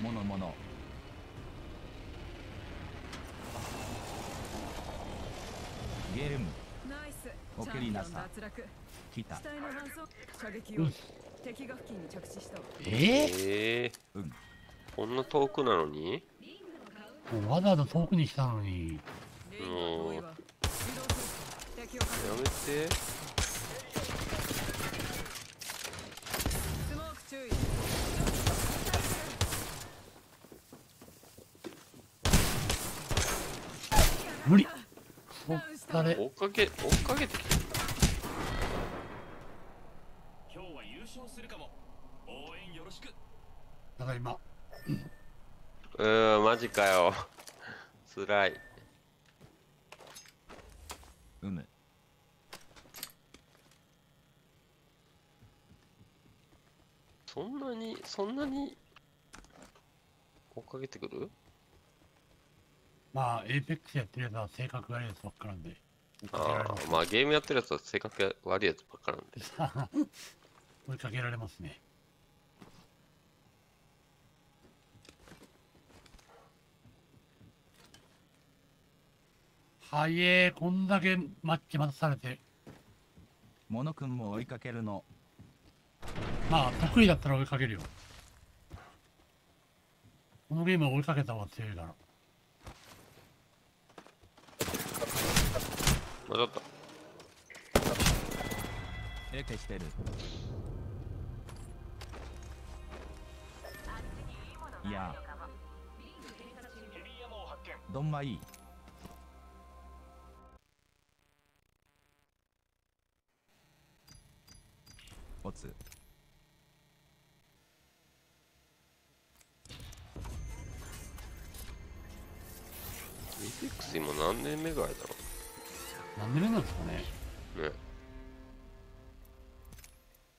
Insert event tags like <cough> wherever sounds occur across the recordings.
ものもの。ゲルム。ナイス。オケリナさん来た。機体の搬送。射撃を。うん。敵が付近に着地した。わええええうん。こんな遠くなのに？もうわざわざ遠くに来たのに。リングは遠いわ。移動する敵を確や認めてスモーク注意無理。そっダウンした。追っかけ追っかけてきてる。今日は優勝するかも。応援よろしく。ただいま。うーんマジかよ。<laughs> つらい。うむそんなにそんなに追っかけてくる？まあ、エイペックスやってるやつは性格が悪いやつばっかなんで。ああまあゲームやってるやつは性格が悪いやつばっかなんで <laughs> 追いかけられますね。はいえー、こんだけマッチ待たされて。モノ君も追いかけるのまあ、得意だったら追いかけるよ。このゲームは追いかけた方が強いから。まあちょっとえ消してるいやどんまいいおつミフィックス今何年目ぐらいだろ何年目なんですかね。うね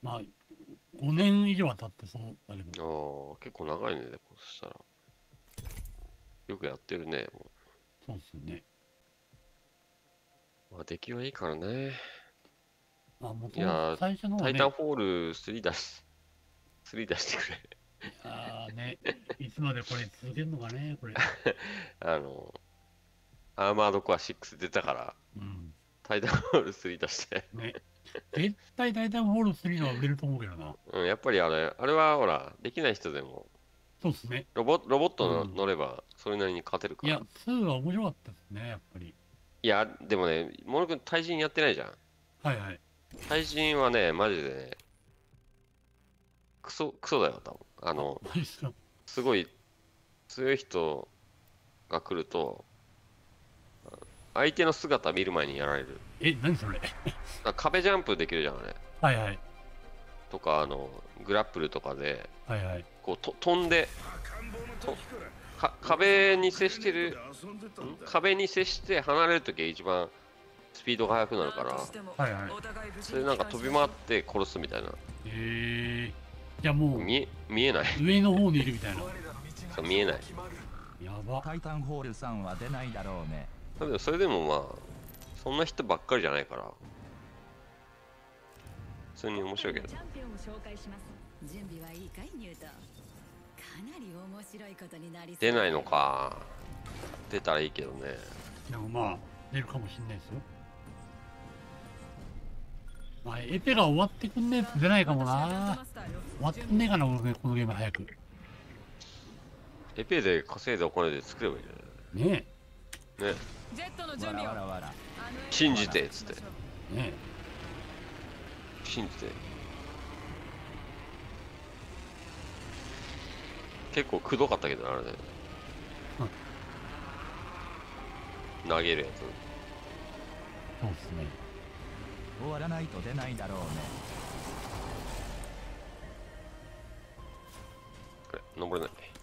まあ、5年以上は経ってそうだけど。ああ結構長いねそしたらよくやってるねもそうですよね。うまあ出来はいいからねまあ、も最初のねタイタン、フォール3出し <laughs> 3出してくれあーね、いつまでこれ続けるのかね、これ。<laughs> あのアーマードコア6出たからうん。タイタンフォール3出してね。絶対タイタンホール3のは売れると思うけどな。うん、やっぱりあれ、あれはほら、できない人でも、そうですね。ロボロボットのうん乗れば、それなりに勝てるから。いや、2は面白かったですね、やっぱり。いや、でもね、モノ君、対人やってないじゃん。はいはい。対人はね、マジでね、クソ、クソだよ、多分。あの、マジっすか。すごい強い人が来ると、相手の姿見る前にやられる。え、何それ？あ壁ジャンプできるじゃん、あれ。はいはい。とか、あの、グラップルとかで、はいはい。こうと飛んで、とか壁に接してるん？壁に接して離れるときは一番スピードが速くなるからはいはいお互い無事それなんか飛び回って殺すみたいなえー、じゃあもう、見え見えない上の方にいるみたいな。そう見えないやば。タイタンホールさんは出ないだろうねだけどそれでもまあそんな人ばっかりじゃないから。普通に面白いけど。チャンピオンを紹介します。準備はいいかいニュートンかなり面白いことになり出ないのか。出たらいいけどね。でもまあ、出るかもしんないですよ。まあ、エペが終わってくんねえと出ないかもな。終わってんねえかな、俺このゲーム早く。エペで稼いだお金で作ればいいんねじゃない。ねジェットの準わ備をらわらわら信じてっつって。え、ね信じて。結構くどかったけどなあれね投げるやつ。え、そうっすね。終わらないと出ないだろうね。これ登れない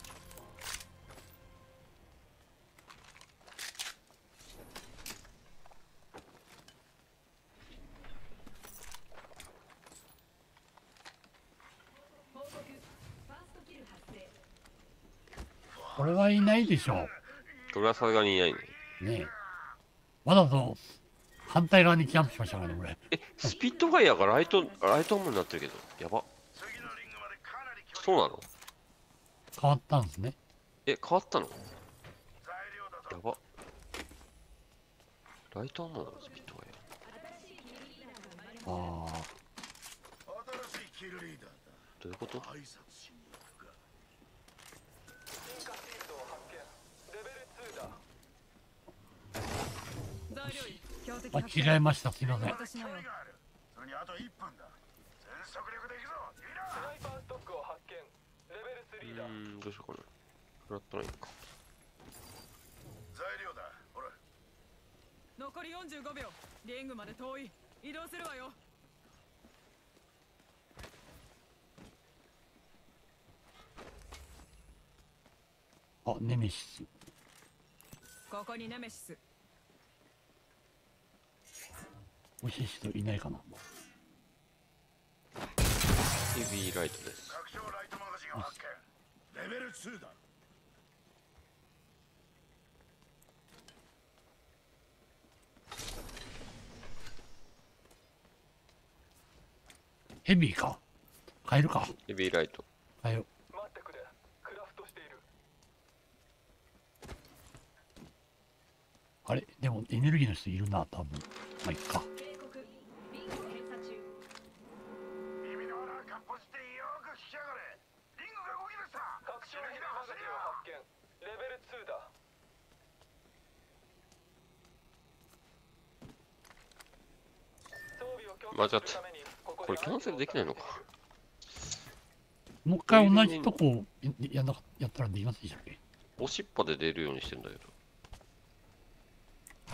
これはいないでしょこれはさすがにいないね。う。ねえ。わざわざ反対側にキャンプしましたからね、これ。えスピットファイヤーがライトライトアモになってるけど。やば。そうなの？変わったんですね。え、変わったの？やば。ライトアーマーの？スピードはやああ新しいキルリーダー。だどういうこと挨拶しに行くか材料員標的間違えましたすいません。私のよがあるそれにあと1分だ全速力で行くぞいいなうーん、どうしようかな。フラットラインか。材料だほら残り45秒。リングまで遠い。移動するわよ。あネメシス。ここにネメシス欲しい人いないかな。ヘビーライトです。拡張ライトマガジンを発見レベル2だヘビーか？変えるか？ヘビーライト。変えよ。うあれ？でもエネルギーの人いるな多分。まあいっか間違った。これキャンセルできないのか。もう一回同じとこやなかやったらできますでしたっけ？押しっぱで出るようにしてんだけど。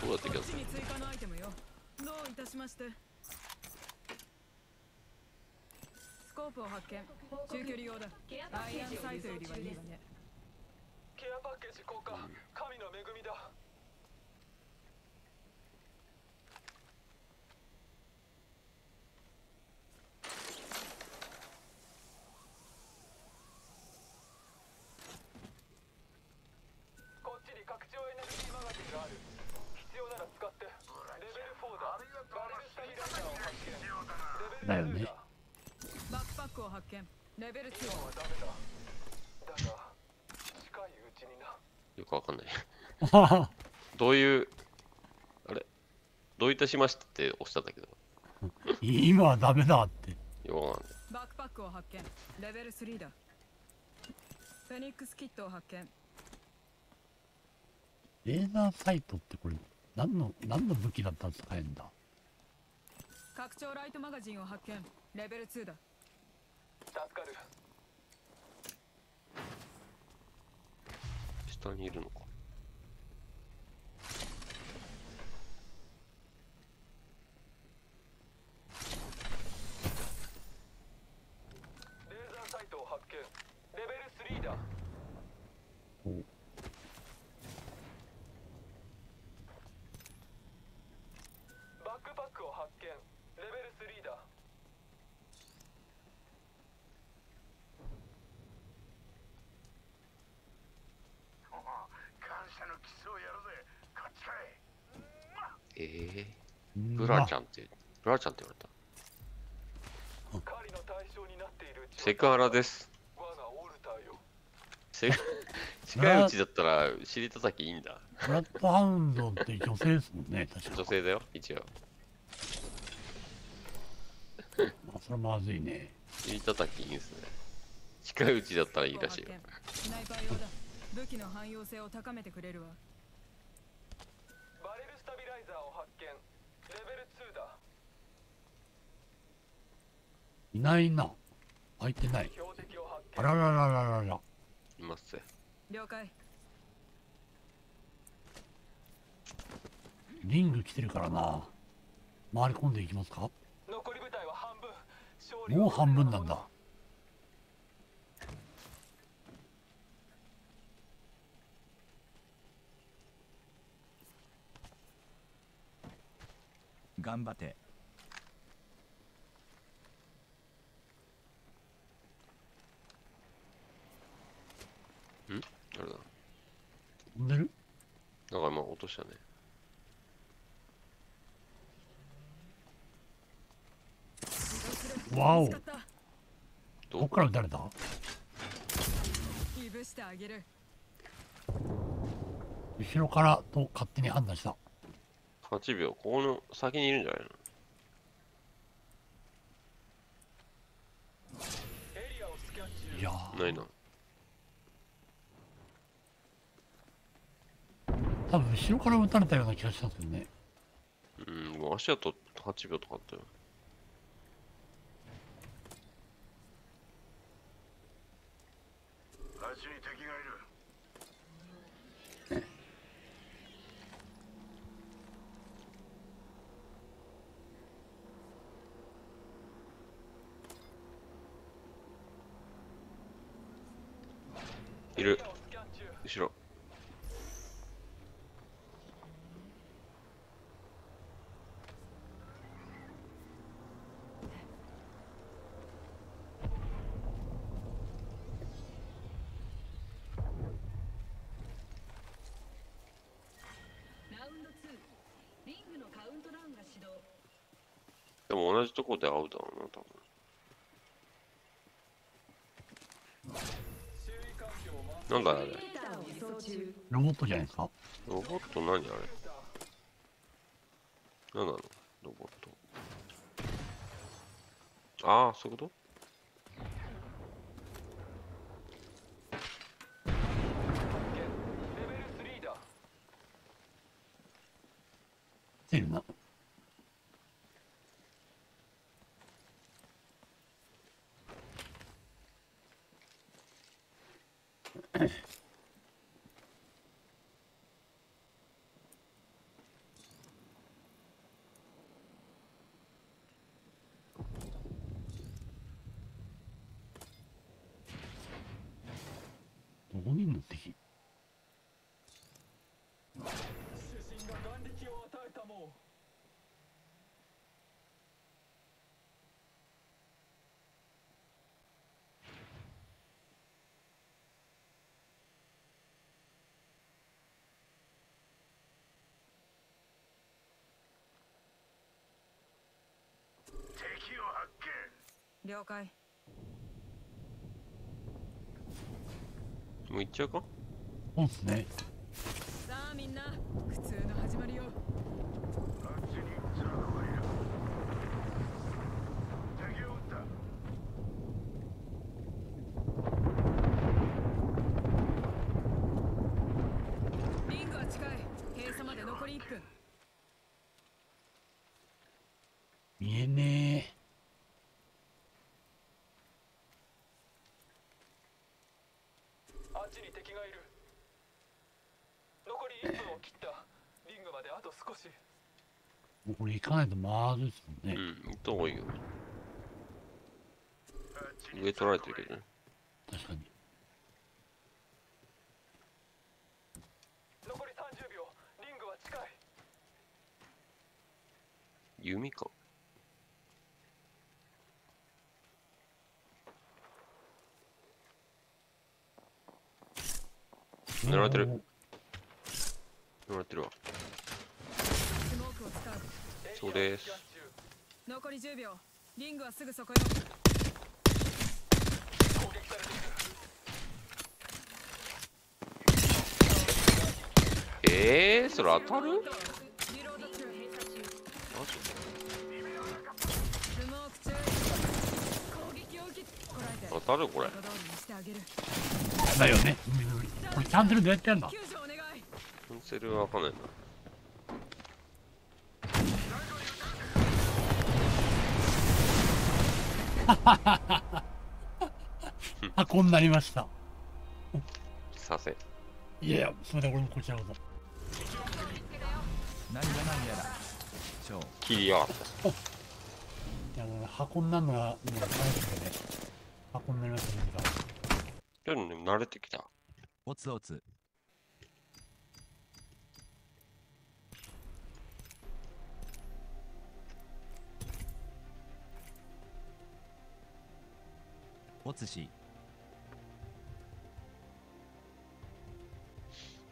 どうやってキャンセル？こっちに追加のアイテムよどういたしまして。スコープを発見。中距離用だ。アイアンサイトよりはいいわね。ケアパッケージ交換。神の恵みだこっちに拡張エネルギーマガジンがある必要なら使ってレベル4だバレルスタビライザーを発見だよねバックパックを発見レベル2はダメだだが近いうちになよくわかんない。<laughs> どういう、あれどういたしましてって押したんだけど。今はダメだって。よくわかんない。バックパックを発見。レベル3だ。フェニックスキットを発見。レーザーサイトってこれ何の何の武器だったら使えんだ。拡張ライトマガジンを発見。レベル2だ。助かる。下にいるのか。レーザーサイトを発見レベル3だおバックパックを発見レベル3だおお感謝のキスをやるぜこっちかいええうんブラちゃんって、ブラちゃんって言われた。狩りの対象になっているセクハラです。セ <laughs> 近いうちだったら尻叩きいいんだ。ブラッドハウンドって女性ですもんね確か女性だよ、一応。<laughs> あそれまずいね尻叩きいいんすね。近いうちだったらいいらしいよ。<laughs> 武器の汎用性を高めてくれるわいないな。開いてない。あらららららら。いますぜ。了解。リング来てるからな。回り込んでいきますか？見残り部隊は半分。勝利はもう半分なんだ。頑張ってあれだ。飛んでるなんか今落としたね。わおどっから撃たれたいぶししてあげる後ろからと勝手に判断した。8秒。ここの先にいるんじゃないの？いやーないな。多分後ろから撃たれたような気がしたんですけどね。うん、足跡8秒とかあったよ。あっちに敵がいるいるエリ。アをスキャン中後ろ。ラウンド2リングのカウントダウンが始動でも同じとこで会うだろうな、多分。なんだあれ。ロボットじゃないですか？ロボット何あれ？何なの？ロボット。ああ、そういうこと？レベル3だ来てるな。どこにいんの敵主神が眼力を与えたもう敵を発見了解。もう行っちゃうか？そうですね。さあみんな普通の始まりよあっちにザードがいる敵を撃ったリングは近い閉鎖まで残り1分見えねあっちに敵がいる残り1分を切ったリングまであと少しえ。もうこれ行かないとまずいですもんね。うん、行った方がいいよ。上取られてるけどね。確かに。残り30秒リングは近い弓か。狙われてる狙われてるわ。そうです。残り10秒。リングはすぐそこよ。攻撃されているえー、それ当たる？当たるこれ。だよね。これキャンセルどうやってやるんだ？キャンセルはわかんない。な。<laughs> 箱になりました。させ。いやいや、それで俺もこちらこそ。何が何やら超切りやがった。<laughs> いや、箱になるのが、ね。箱になりましたね、時間。でもね、慣れてきた。オツオツオツシ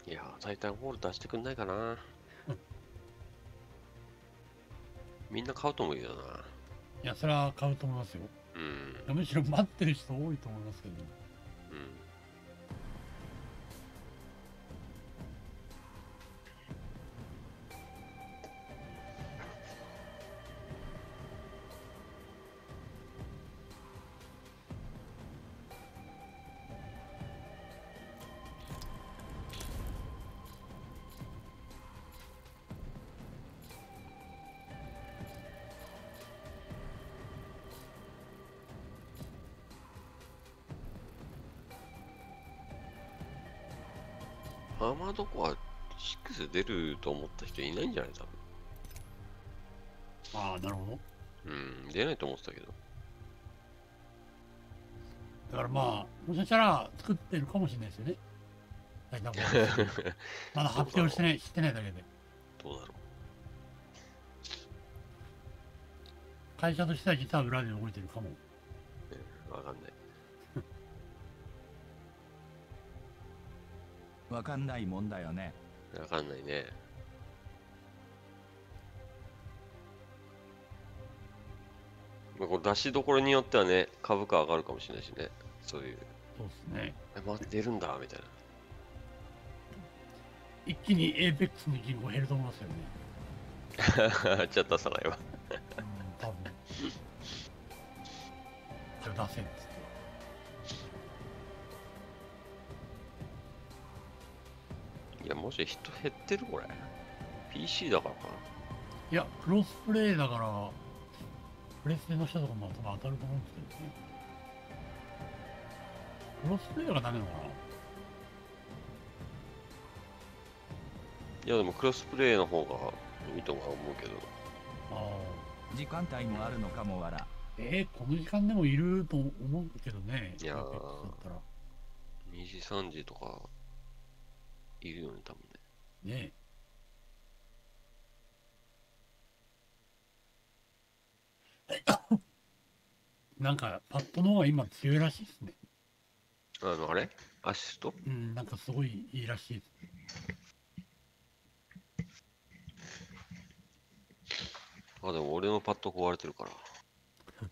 いやー、タイタンホール出してくんないかな。<laughs> みんな買うと思うけどな。いや、それは買うと思いますよ。うん。むしろ待ってる人多いと思いますけど。うん。アーマードコア6出ると思った人いないんじゃない？多ああ、なるほど。分。うん、出ないと思ってたけど。だからまあ、もしかしたら作ってるかもしれないですよね。<laughs> まだ発表してない、してないだけで。どうだろ会社としては実は裏で動いてるかも。う。わかんない。わかんないもんだよねわかんないね。まあ、これ出しどころによってはね、株価上がるかもしれないしね。そういう。そうですね。え、待って、出るんだみたいな。一気に APEX の人口減ると思いますよね。<laughs> ちょっとさないわ。うん、多分。<laughs> それ出せんっついや、もし人減ってるこれ。PC だからかいや、クロスプレイだから、プレステの人とかも多分当たると思うんですけどね。クロスプレイがダメなのかな？な。いや、でもクロスプレイの方がいいとは思うけど。ああ。時間帯もあるのかもわらえー、この時間でもいると思うけどね。いやー Apex だったら。2時、3時とか、いるよね、多分ね。ねえ。<coughs> なんか、パッドの方が今強いらしいですね。あの、あれ？アシスト？うん、なんかすごいいいらしいです。あ、でも俺のパッド壊れてるから。<laughs>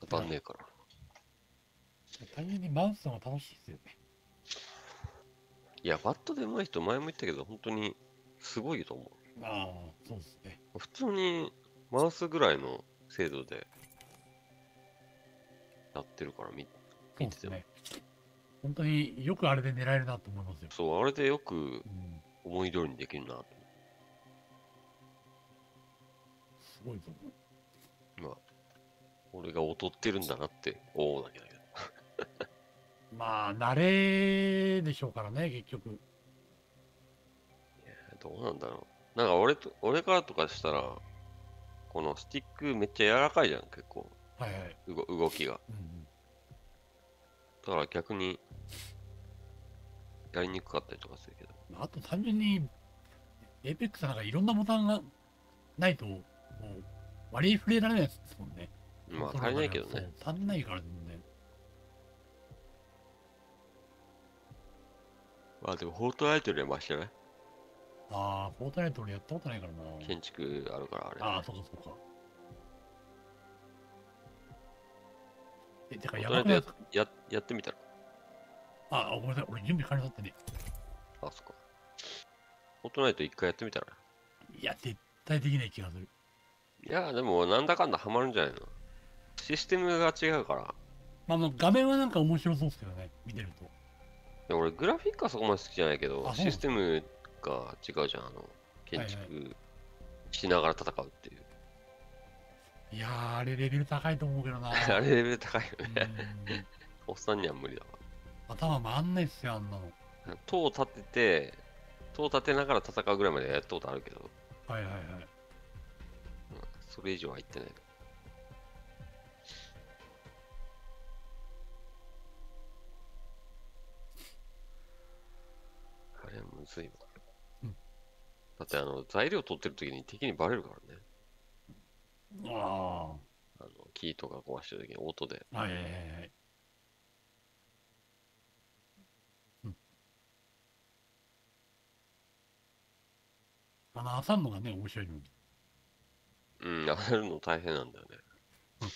当たんねえから。単純にマウスの方が楽しいですよね。いや、パッドで上手い人前も言ったけど、本当にすごいと思ああ、そうですね。う。普通にマウスぐらいの精度でやってるから見見てても。ですね。本当によくあれで狙えるなと思いますよ。そう、あれでよくうん、思い通りにできるなと。すごいと思う。まあ、俺が劣ってるんだなって思うだけだけど。まあ、慣れでしょうからね、結局。どうなんだろう。なんか俺と、俺からとかしたら、このスティックめっちゃ柔らかいじゃん、結構。はいはい。動動きが。うんうん、だから逆に、やりにくかったりとかするけど。あと単純に、エイペックスなんかいろんなボタンがないと、もう、割り振れられないですもんね。まあ足りないけどね。足んないからね。あでも、フォートナイトよりはマシじゃない？ああ、フォートナイト俺やったことないからな。建築あるから、あれ。ああ、そうかそうか。え、てか、やばくないやややってみたら？あ、ごめんなさい。俺準備完了だってね。あ、そっか。フォートナイト一回やってみたら？いや、絶対できない気がする。いや、でも、なんだかんだハマるんじゃないの？システムが違うから。まあ、あの画面はなんか面白そうですけどね、見てると。で俺、グラフィックはそこまで好きじゃないけど、あそうシステムが違うじゃん。あの、建築しながら戦うっていう。いやー、あれレベル高いと思うけどな。<laughs> あれレベル高いようね。んおっさんには無理だわ。頭回んないっすよ、あんなの。塔を立てて、塔を立てながら戦うぐらいまでやったことあるけど、はいはいはい。うんそれ以上は言ってない。あれはむずいわ。うんだってあの、材料取ってる時に敵にバレるからね。ああの、キーとか壊してる時に音で。あ、はいはいはいはい。うん。あの、挟むのがね、面白いのに。うん、やるの大変なんだよねうん。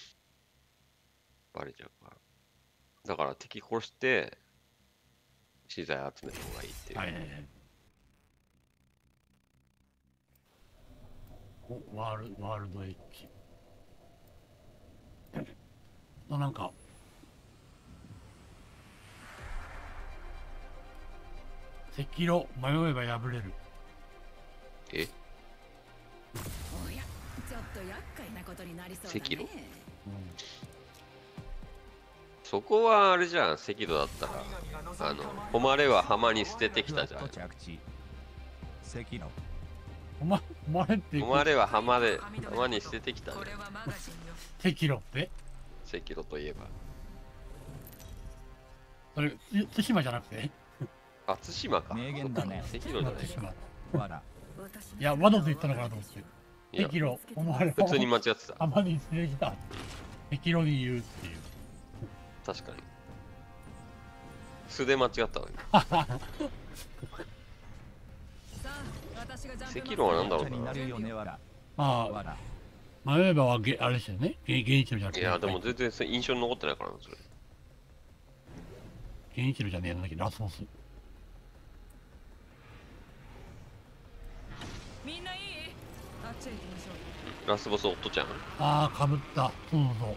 バレちゃうから。だから敵殺して、資材集めた方がいいっていう。はいはいはい。おワールワールドエッジ。<coughs> あなんか、赤色迷えば破れる。え？おやちょっと厄介なことになりそうだね。赤炉そこはあれじゃん赤道だったらあの誉れは浜に捨ててきたじゃん。赤炉お前お前って誉れは浜で浜に捨ててきたね。これはマガジンよ適路って？赤道といえば。それつ対馬じゃなくて？あ対馬か。名言だね。赤道じゃないいやわざと言ったのかなと思って。いや適路お前普通に間違ってた。あまり連れてきた。適路に言うっていう。確かに。素で間違ったわさあ私がジャンプ赤炉は何だろうな。あわら迷えばはげあれですよね。げ現一路じゃなくていやでも全然印象に残ってないからなそれ。現一路じゃねえんだけどラスボス。みんないいあっちへ行きましょうラスボスオットちゃん？ああかぶった。そうそう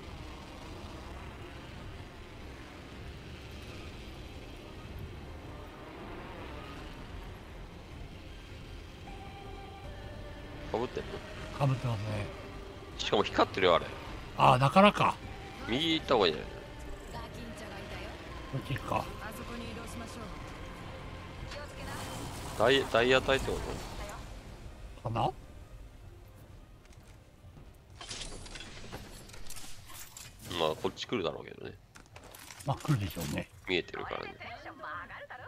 かぶってんの？かぶってますね。しかも光ってるよあれ。ああだからか。右行った方がいいんじゃない？こっち行くか。ダイダイヤ隊ってこかな？とまあこっち来るだろうけどね。まあ来るでしょうね。見えてるからねテンションも上がるだろ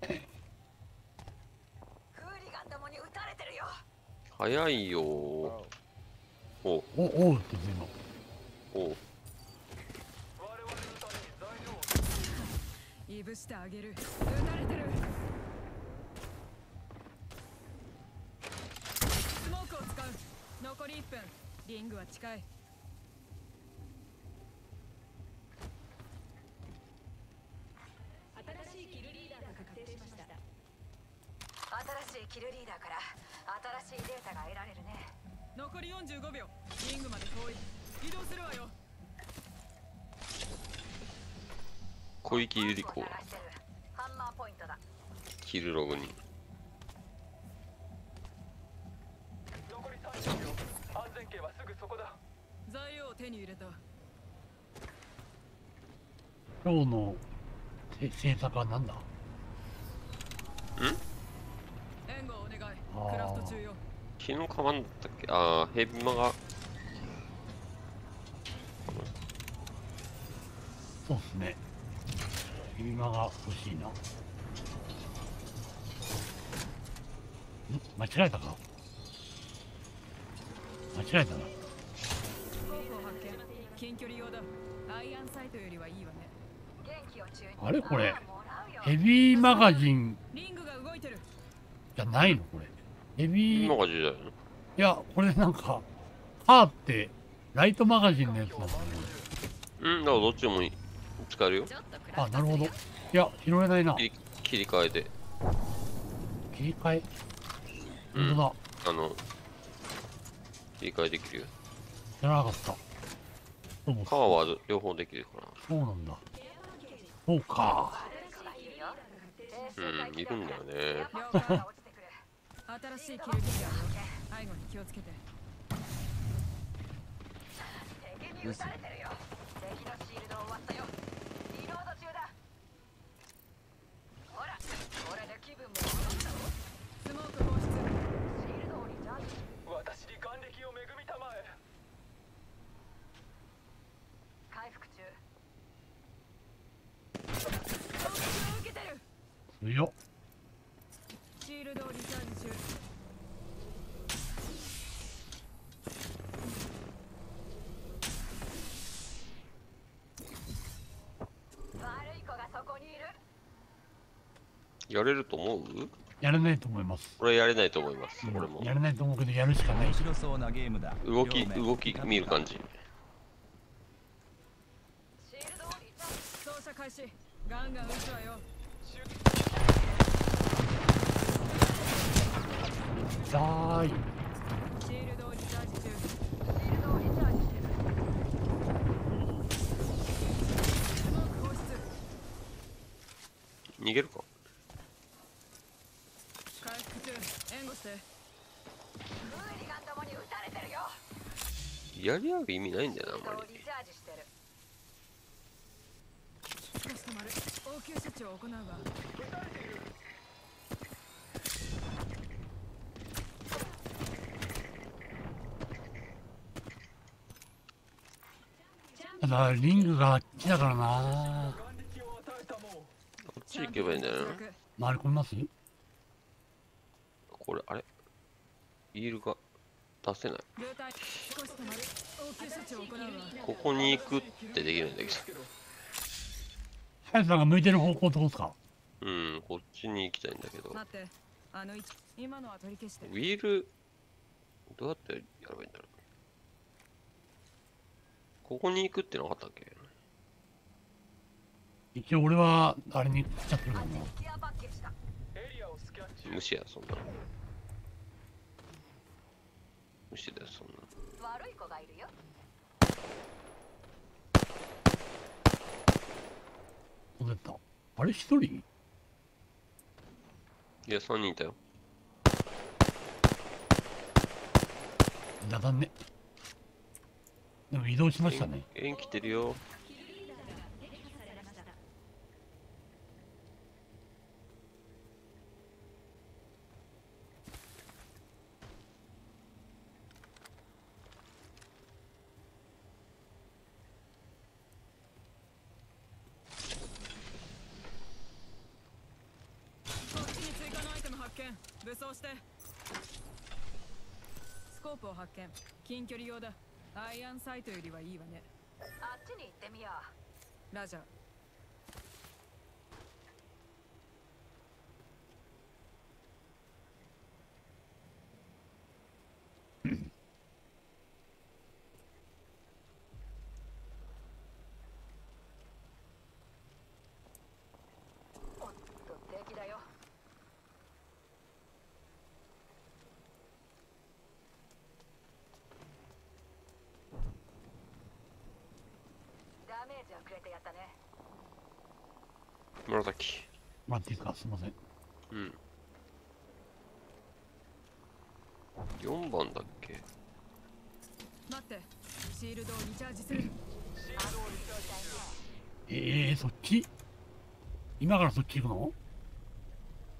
フーリガンどもに撃たれてるよ早いよ。ーおおおうって言うの。お。我々のために材料をいぶしてあげる。撃たれてる。スモークを使う。残り1分。リングは近い小池百合子。キルログに。残り30秒。安全圏はすぐそこだ。材料を手に入れた。今日のせ制作は何だ？援護をお願い。クラフト中よ。昨日かまんだったっけ？ああヘビマが。そうっすね今が欲しいな。ん？間違えたか？間違えたな。近距離用だ。アイアンサイトよりはいいわね。あれ？これ？ヘビーマガジン？リングが動いてる。じゃないの？これ。ヘビー、今いが10代の？や、これなんか、カーって、ライトマガジンのやつなんですよね。うんだからどっちでもいい。使えるよ。ちょっとクラあ、なるほど。いすや、拾えないな。切り切り替えて切り替え？うん本当だ。あの切り替えできるよ知らなかった。川は両方できるからそうなんだ。そうか。うんいるんだよね <laughs> 新しいキルギアよ背後に気をつけて敵に撃たれてるよ敵のシールドを割ったよリロード中だほらこれで気分も上がったろスモーク放出シールドをリチャージ私に眼力を恵みたまえ回復中攻撃を受けてる強っ。シールドをリチャージ中悪い子がそこにいる。やれると思う？やれないと思います。俺やれないと思います。俺も。やれないと思うけど、やるしかない。面。白そうなゲームだ。動き動き見る感じ。シールドをリチャージ操作開始。ガンガン撃つわよだーい。シールドをリチャージ中シールドをリチャージしてるスモーク放出逃げるか？回復中援護してやり合う意味ないんだよな、あんまり。リチャージしてる少し止まる応急処置を行うわただリングがあっちだからなこっち行けばいいんだよな。回り込みます？これ、あれ？イールが出せない。ここに行くってできるんだけど。さんが向いてる方向ってことですか？うん、こっちに行きたいんだけど。ウィール、どうやってやればいいんだろう？ここに行くってなかったっけ？一応俺はあれに来ちゃってるから無視や、そんなの。無視だよ、そんなの。悪い子がいるよ飛んでった？あれ一人？いや、3人いたよ。だだんねでも移動しましたね。円来てるよ。こっちに追加のアイテム発見。武装して。スコープを発見。近距離用だアイアンサイトよりはいいわね。あっちに行ってみよう。ラジャーおっと敵だよダメージはくれてやったね紫。待っていいですかすいません。うん。4番だっけ？待って。シールドをリチャージする。えー、そっち？今からそっち行くの？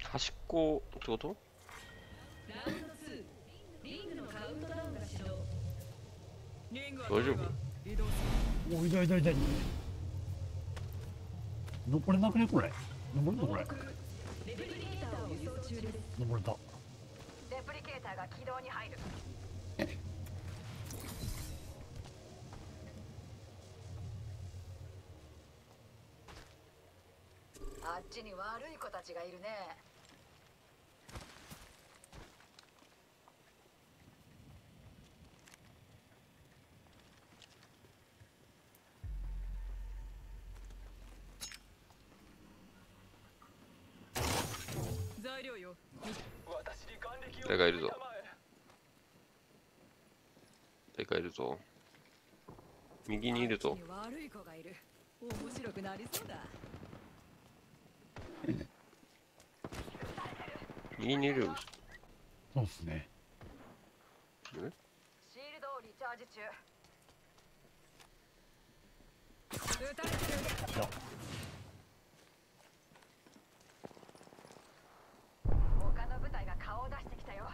端っこってこと？リングは大丈夫？おいだいだいだい登れなくねこれ？登れたこれ。登れた。レプリケーターが軌道に入るあっちに悪い子たちがいるね。誰かいるぞ。誰かいるぞ。右にいるぞ。悪い子がいる。面白くなりそうだ。<laughs> 右にいるよ。そうっすね。シールドをリチャージ中。撃たれてるいや他の部隊が顔を出してきたよ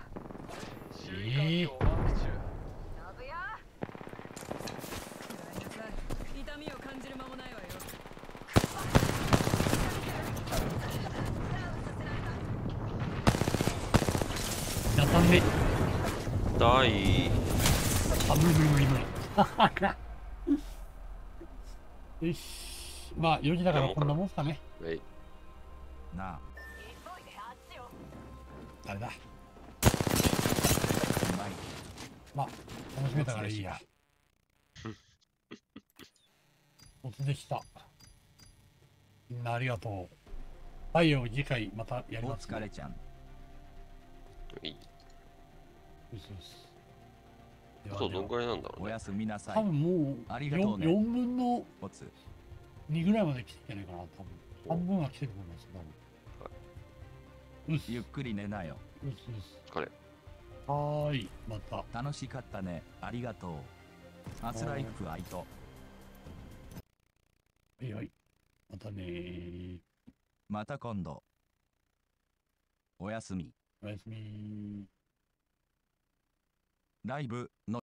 周囲環境をマーク中呼ぶよごめんなさい痛いわよだたね第あ無理無理無理無理よしまあ4時だからこんなもんすかね。なあ誰だまあ楽しめたからいいや。おつでした。みんなありがとう。はいよ次回またやりおます。疲れちゃん。はい。よしよし。ではそう、どんくらいなんだろうね。おやすみなさ多い分もうありがとうね。4, 分のおつ2ぐらいまで来てんじゃないかな多分。半分は来てると思います多分。うっすゆっくり寝なよ。うっすうっす彼。はーいまた楽しかったねありがとうアスライフアイトはいはい。またねー。また今度おやすみおやすみー。ライブの